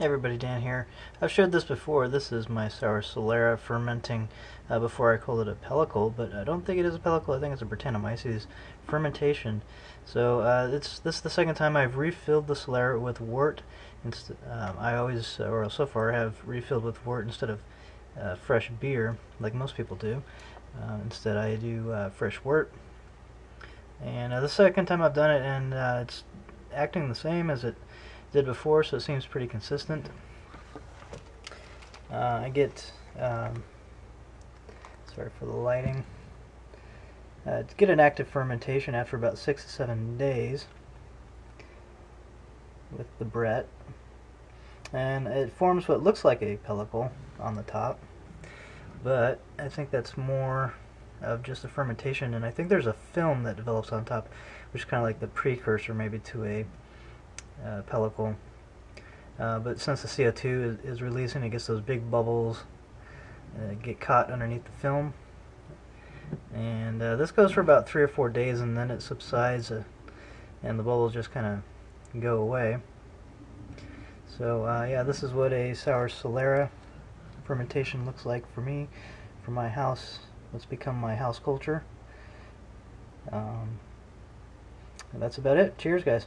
Everybody, Dan here. I've showed this before. This is my sour solera fermenting uh, before I called it a pellicle, but I don't think it is a pellicle. I think it's a Brettanomyces fermentation. So uh, it's this is the second time I've refilled the solera with wort. Inst um, I always, uh, or so far, have refilled with wort instead of uh, fresh beer, like most people do. Uh, instead, I do uh, fresh wort. And the second time I've done it, and it's acting the same as it did before, so it seems pretty consistent. Uh, I get, um, sorry for the lighting, uh, get an active fermentation after about six to seven days with the Brett. And it forms what looks like a pellicle on the top, but I think that's more of just a fermentation, and I think there's a film that develops on top, which is kind of like the precursor maybe to a uh, pellicle. Uh, but since the CO2 is, is, releasing, it gets those big bubbles uh, get caught underneath the film. And uh, this goes for about three or four days, and then it subsides, uh, and the bubbles just kind of go away. So uh, yeah, this is what a sour solera fermentation looks like for me, for my house. What's become my house culture. Um, that's about it. Cheers, guys.